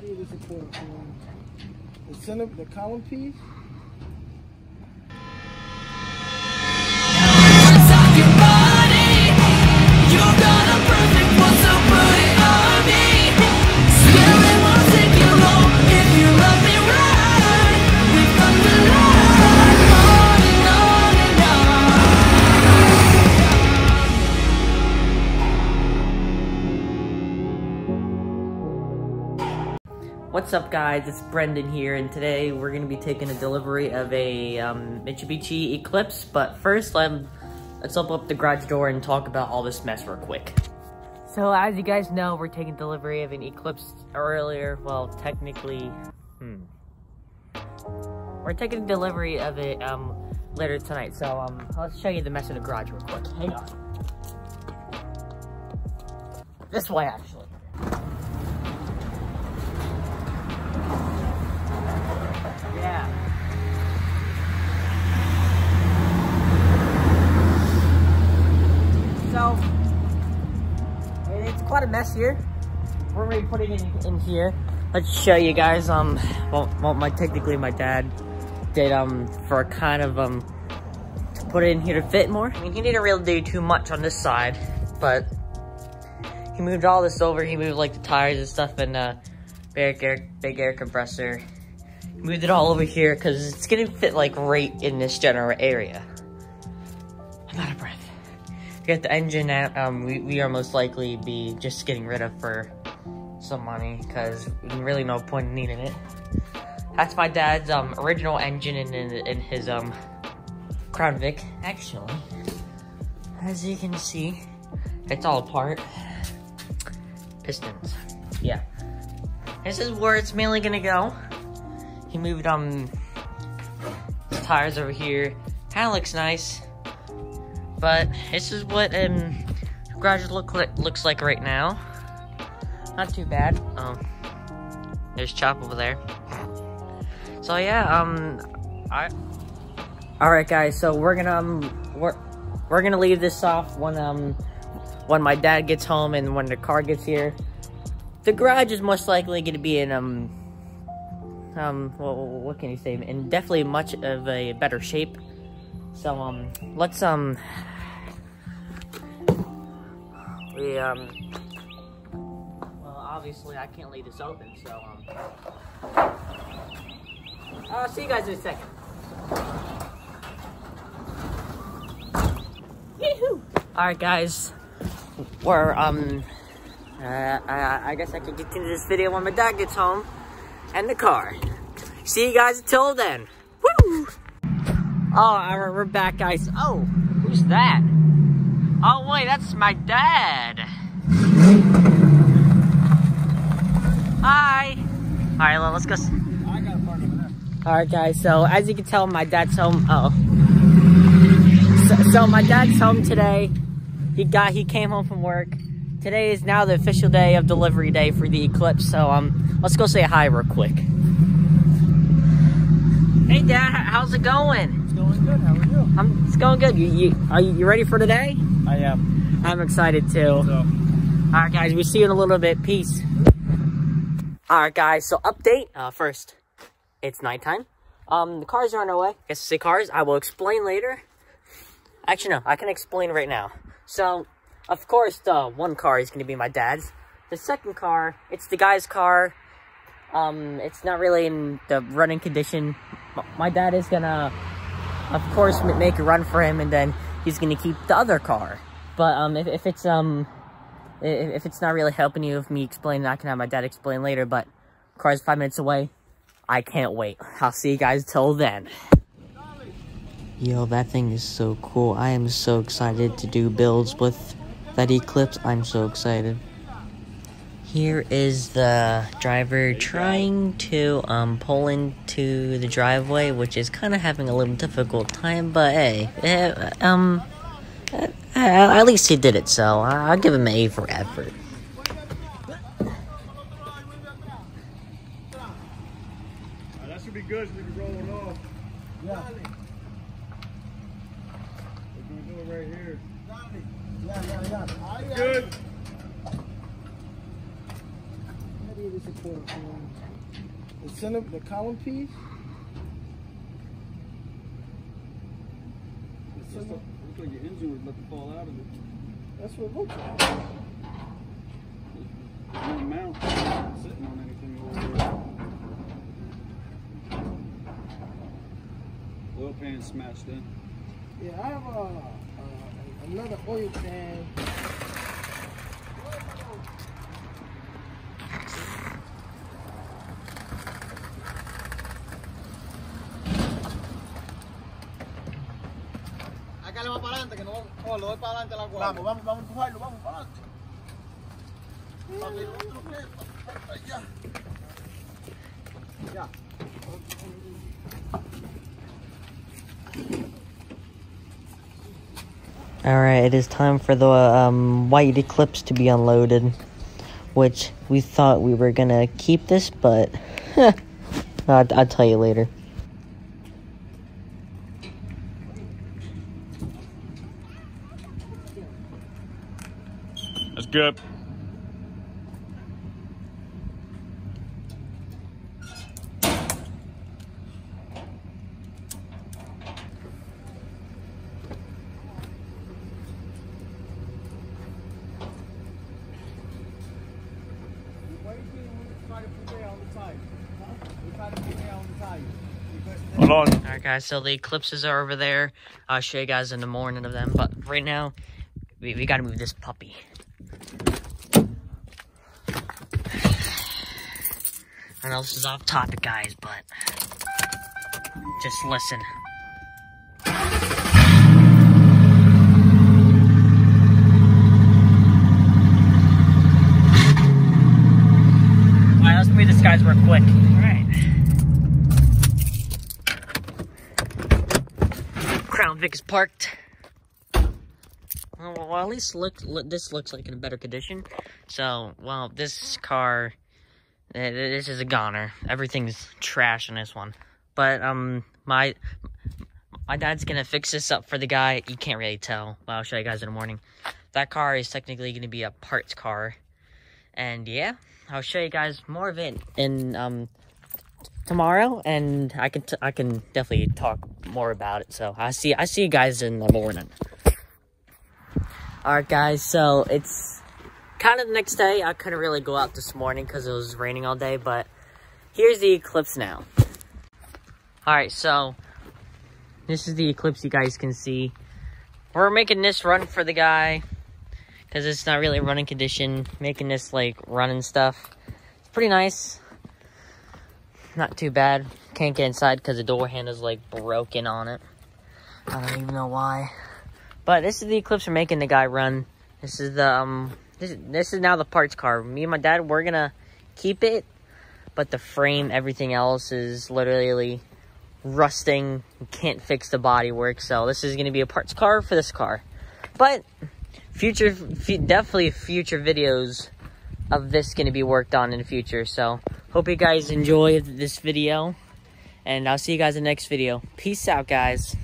the center, the column piece? What's up guys, it's Brendan here and today we're going to be taking a delivery of a um, Mitsubishi Eclipse but first let, let's open up the garage door and talk about all this mess real quick. So as you guys know, we're taking delivery of an Eclipse earlier, well technically, hmm. We're taking delivery of it um, later tonight so um, let's show you the mess in the garage real quick, hang on. This way actually. Quite a mess here. We're already putting it in, here. Let's show you guys, um, well, well, my, technically my dad did, um, for a kind of, um, to put it in here to fit more. I mean, he didn't really do too much on this side, but he moved all this over. He moved, like, the tires and stuff and, uh, big air, big air compressor moved it all over here because it's gonna fit like right in this general area. I'm out of breath. Got the engine out, um, we, we are most likely be just getting rid of for some money because really no point in needing it. That's my dad's um, original engine in, in, in his um, Crown Vic. Actually, as you can see, it's all apart. Pistons, yeah. This is where it's mainly gonna go. He moved um tires over here. Kind of looks nice, but this is what um garage look like, looks like right now. Not too bad. Um, there's Chop over there. So yeah, um, I. All right, guys. So we're gonna um we're we're gonna leave this off when um when my dad gets home and when the car gets here. The garage is most likely gonna be in um um, well, what can you say? In definitely much of a better shape. So, um, let's, um, we, um, well, obviously I can't leave this open, so, um, I'll see you guys in a second. Alright, guys, we're, um, uh, I, I guess I can get into this video when my dad gets home and the car. See you guys until then. Woo! Oh, we're back, guys. Oh, who's that? Oh, wait, that's my dad. Hi. All right, well, let's go. All right, guys. So as you can tell, my dad's home. Oh. So, so my dad's home today. He got. He came home from work. Today is now the official day of delivery day for the Eclipse. So um, let's go say hi real quick. Hey, Dad. How's it going? It's going good. How are you? I'm, it's going good. You, you are you ready for today? I am. I'm excited too. So. All right, guys. We'll see you in a little bit. Peace. All right, guys. So update. Uh, first, it's nighttime. Um, the cars are on their way. I guess say cars. I will explain later. Actually, no. I can explain right now. So, of course, the one car is going to be my dad's. The second car, it's the guy's car. Um, it's not really in the running condition. My dad is gonna, of course, make a run for him, and then he's gonna keep the other car. But um, if, if it's um, if, if it's not really helping you with me explaining, I can have my dad explain later. But car's five minutes away. I can't wait. I'll see you guys till then. Yo, that thing is so cool. I am so excited to do builds with that Eclipse. I'm so excited. Here is the driver trying to um, pull into the driveway, which is kind of having a little difficult time, but hey, eh, um, uh, at least he did it, so I'll give him an A for effort. that should be good so we can roll it off. Yeah. We're going to do it right here. Center support. The center, the column piece. The Looks center, like your engine was about to fall out of it. that's what it looks like. No mount sitting on anything over there. Oil pan smashed in. Yeah, I have a, uh, another oil pan. Adelante, que no lo doy para adelante la guagua. Vamos, vamos, vamos a empujarlo, vamos para adelante. Ya. Alright, it is time for the um, white Eclipse to be unloaded. Which we thought we were gonna keep this, but I'll, I'll tell you later. That's good. Why you think we try to put air on the tire? Huh? We try to put air on the tire. Because Hold on. Alright guys, so the eclipses are over there. I'll show you guys in the morning of them, but right now, we, we gotta move this puppy. I know this is off topic, guys, but just listen. Alright, let's move this guys real quick. Alright. Crown Vic is parked. Well, at least look, look, this looks like in a better condition. So, well, this car, this is a goner. Everything's trash in this one. But, um, my, my dad's gonna fix this up for the guy. You can't really tell. Well, I'll show you guys in the morning. That car is technically gonna be a parts car. And yeah, I'll show you guys more of it in, um, tomorrow, and I can t- I can definitely talk more about it. So I see I see you guys in the morning. All right, guys. So it's kind of the next day. I couldn't really go out this morning because it was raining all day, but here's the eclipse now. All right, so this is the eclipse you guys can see. We're making this run for the guy because it's not really running condition. Making this like running stuff. It's pretty nice not too bad. Can't get inside because the door handle's like broken on it. I don't even know why. But this is the Eclipse we're making the guy run. This is the um this this is now the parts car. Me and my dad we're gonna keep it, but the frame, everything else is literally rusting. Can't fix the body work. So this is gonna be a parts car for this car. But future, definitely future videos of this to be worked on in the future. So, hope you guys enjoy this video. And I'll see you guys in the next video. Peace out, guys.